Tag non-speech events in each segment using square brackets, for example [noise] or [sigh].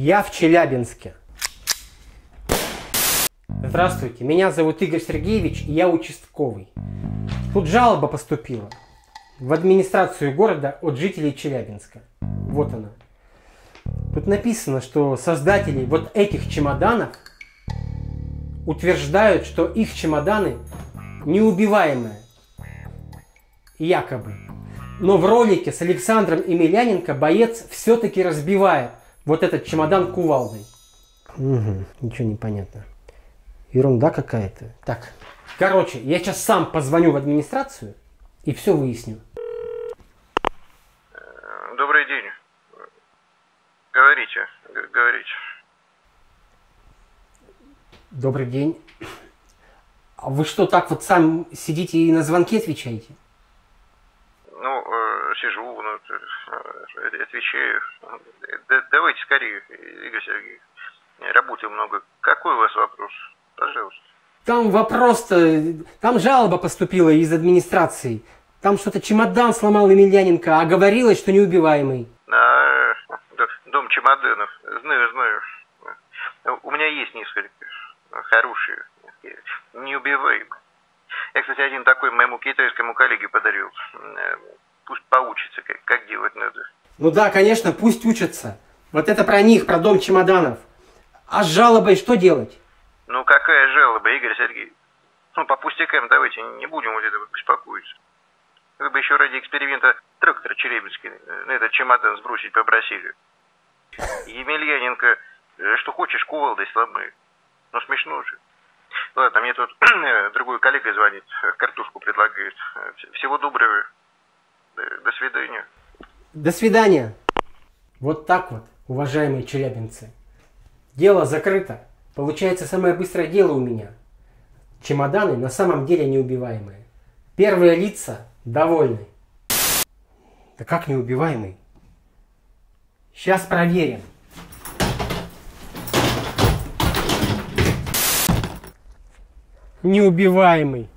Я в Челябинске. Здравствуйте, меня зовут Игорь Сергеевич, и я участковый. Тут жалоба поступила в администрацию города от жителей Челябинска. Вот она. Тут написано, что создатели вот этих чемоданов утверждают, что их чемоданы неубиваемые. Якобы. Но в ролике с Александром Емельяненко боец все-таки разбивает вот этот чемодан кувалдой. Угу, ничего не понятно. Ерунда какая-то. Так, короче, я сейчас сам позвоню в администрацию и все выясню. Добрый день. Говорите, говорите. Добрый день. А вы что, так вот сам сидите и на звонки отвечаете? Ну, э, сижу, ну, э, отвечаю. Да- давайте скорее, Игорь Сергеевич. Работы много. Какой у вас вопрос? Пожалуйста. Там вопрос-то, там жалоба поступила из администрации. Там что-то чемодан сломал Емельяненко, а говорилось, что неубиваемый. А, дом чемоданов. Знаю, знаю. У меня есть несколько хорошие, неубиваемые. Я, кстати, один такой моему китайскому коллеге подарил. Пусть поучится, как, как делать надо. Ну да, конечно, пусть учатся. Вот это про них, про дом чемоданов. А с жалобой что делать? Ну, какая жалоба, Игорь Сергеевич? Ну, по пустякам давайте не будем вот этого беспокоиться. Вы бы еще ради эксперимента трактор Челябинский э, на этот чемодан сбросить попросили. Емельяненко, э, что хочешь, кувалдой сломай. Ну, смешно же. Ладно, мне тут [clears throat] другой коллега звонит, картошку предлагает. Вс- Всего доброго. До- свидания. До свидания. Вот так вот, уважаемые челябинцы. Дело закрыто. Получается самое быстрое дело у меня. Чемоданы на самом деле неубиваемые. Первые лица довольны. Да как неубиваемый? Сейчас проверим. Неубиваемый.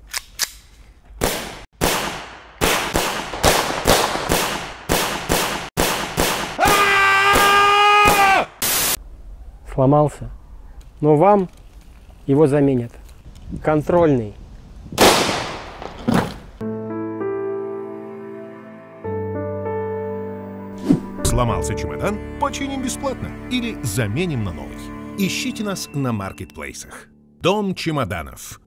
Сломался. Но вам его заменят. Контрольный. Сломался чемодан? Починим бесплатно или заменим на новый. Ищите нас на маркетплейсах. Дом чемоданов.